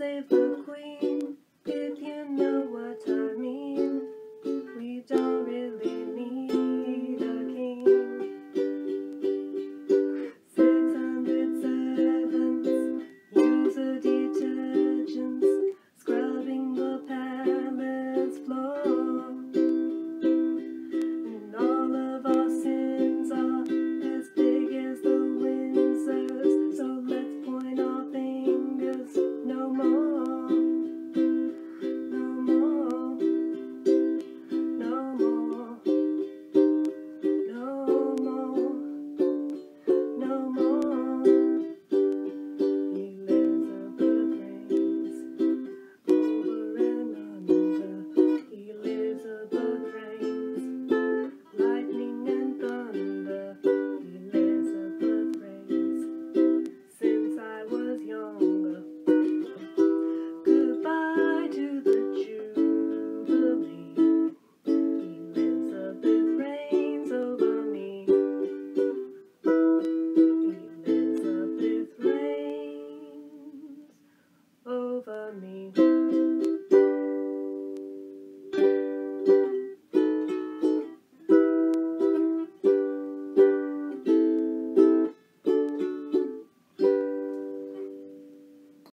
save the queen. 偏偏要我。Oh.